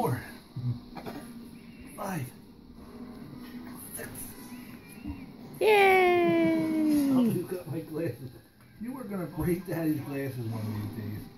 Four, five, six! Yay! You got my glasses. You are gonna break Daddy's glasses one of these days.